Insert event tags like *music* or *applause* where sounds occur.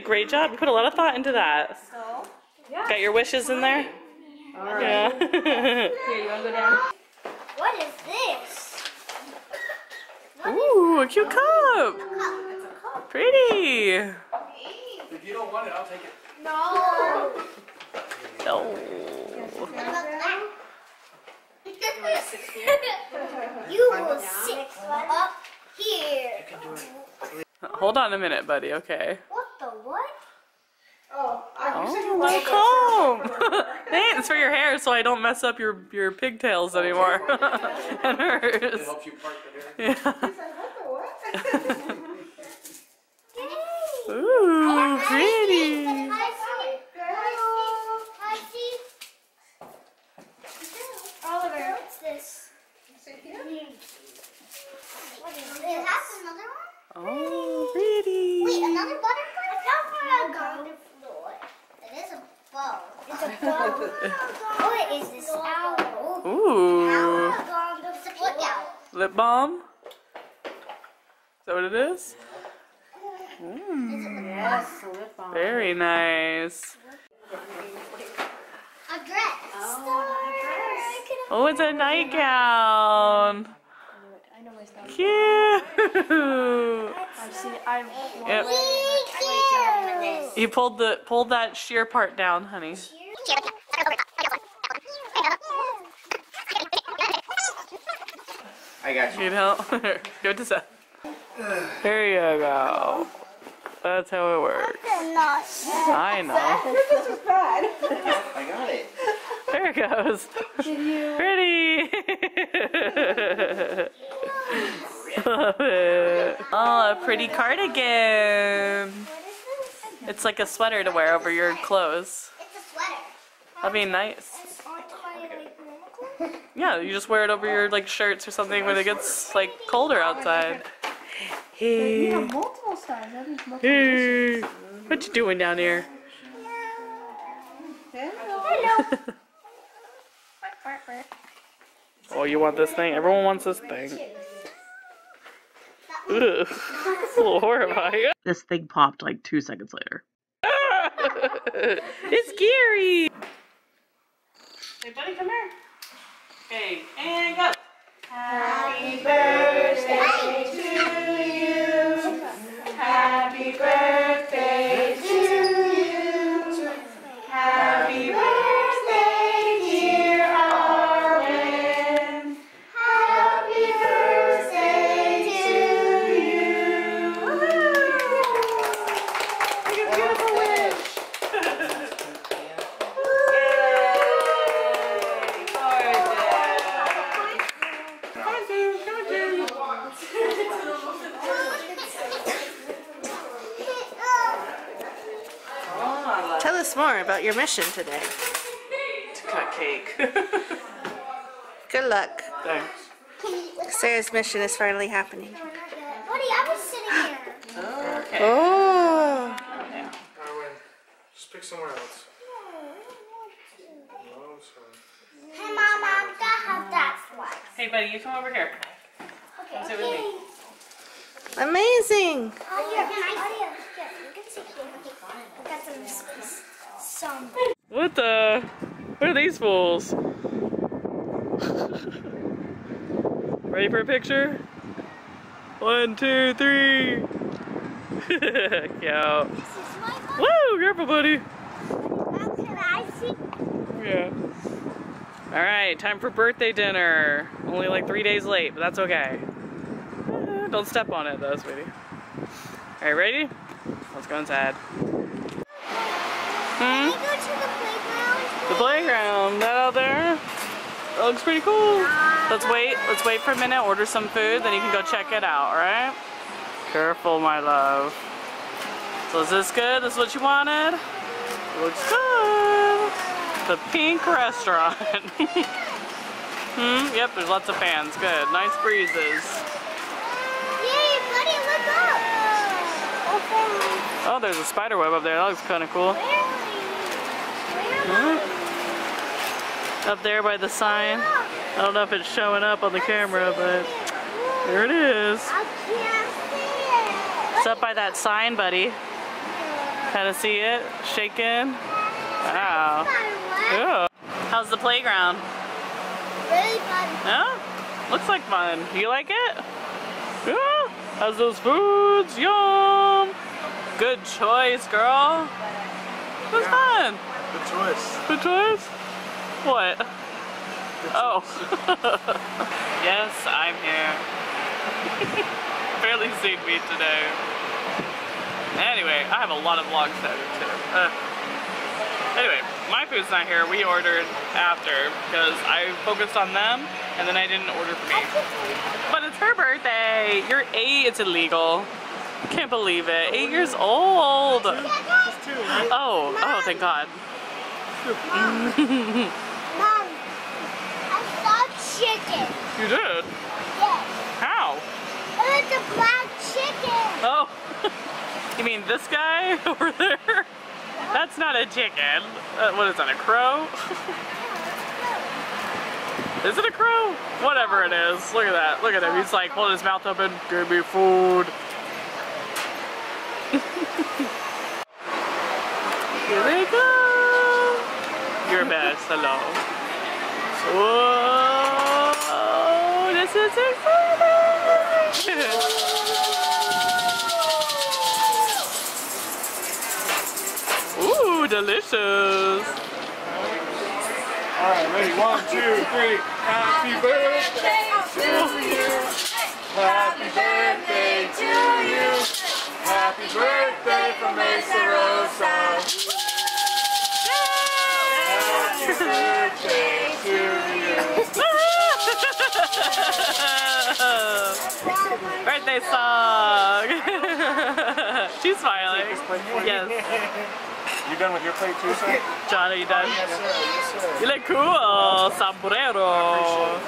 great job. You put a lot of thought into that. So, Got your wishes in there? all right. Yeah. *laughs* Here, you wanna go down? What is this? Ooh, a cute cup. Pretty. If you don't want it, I'll take it. No. What about that? you will sit up here. Hold on a minute, buddy. Okay. What the what? Oh, Oh, little comb. *laughs* Thanks for your hair, so I don't mess up your your pigtails anymore. *laughs* and It hers. helps you part the hair. *laughs* Yeah. Yay. Ooh, pretty. I see. I see. Oliver. What's this? What is this? That's another one? Oh, pretty. Wait, another butterfly? I on the floor. It is a bow. It's a bow. *laughs* what is this owl? Ooh. Owl on the floor. Look out. Lip balm? Is that what it is? Mm, Yes, lip balm. very nice. A dress. Oh, Oh, it's a nightgown. I know my stuff. Cute. I've seen I've Yep. Thank you. You pulled the pulled that sheer part down, honey. I got you. You know? Give it to Seth. There you go. That's how it works. I know. This is bad. I got it. There it goes. Pretty. *laughs* Love it. Oh, a pretty cardigan. It's like a sweater to wear over your clothes. It's a sweater. That'd be nice. Aren't I like normal? Yeah, you just wear it over your like shirts or something when it gets like colder outside. Hey, multiple styles. That means multiple. hey, what you doing down here? Hello. *laughs* Oh, you want this thing? Everyone wants this thing. Ugh. It's a little horrifying. This thing popped like two seconds later. *laughs* it's scary. Hey, buddy, come here. Okay, and go. Happy us more about your mission today. To cut cake. *laughs* Good luck. Thanks. Sarah's mission is finally happening. Buddy, I was sitting here. Okay. Oh. Arwen, just pick somewhere else. No. Hey, Mama, I'm gonna have that slice. Hey, buddy, you come over here. Okay. Sit with me. Amazing. Oh, here, can I see it? You can sit here. I got some space. What the? What are these fools? *laughs* Ready for a picture? One, two, three. *laughs* Buddy. Woo! Careful, buddy. Yeah. All right, time for birthday dinner. Only like three days late, but that's okay. Uh, Don't step on it though, sweetie. All right, ready? Let's go inside. Hmm? The playground? The playground, that out there? That looks pretty cool. Let's wait, let's wait for a minute, order some food, then you can go check it out, right? Careful, my love. So is this good? This is what you wanted? Looks good. The pink restaurant. *laughs* hmm, yep, there's lots of fans. Good. Nice breezes. Yay, buddy, look up. Oh, there's a spider web up there. That looks kind of cool. Where are you? Where am Hmm? Up there by the sign. I don't know if it's showing up on the camera, but there it is. I can't see it. It's up by that sign, buddy. Kind of see it shaking. Wow. How's the playground? Really fun. Yeah? Looks like fun. You like it? Yeah. How's those foods? Yum. Good choice, girl. It was fun. Good choice. Good choice? What? Oh. *laughs* yes, I'm here. *laughs* Barely seen me today. Anyway, I have a lot of vlogs to edit too. Uh, anyway, my food's not here. We ordered after because I focused on them and then I didn't order for me. But it's her birthday. You're eight. It's illegal. Can't believe it. Eight years old. Oh, oh, thank God. Mom, I saw chicken. You did? Yes. How? It was a black chicken. Oh, *laughs* you mean this guy *laughs* over there? That's not a chicken. Uh, what is that, a crow? *laughs* is it a crow? Whatever it is. Look at that. Look at him. He's like holding his mouth open. Give me food. Here they go. You're best. Hello. Whoa, this is exciting. Ooh, delicious. All right, ready? One, two, three. Happy birthday to you. Happy birthday to you. Happy birthday from Mesa Rosa. Birthday song. *laughs* She's smiling. Yes. You done with your plate too, sir? John, are you done? Yes, sir. Yes, sir. You look cool. Sombrero.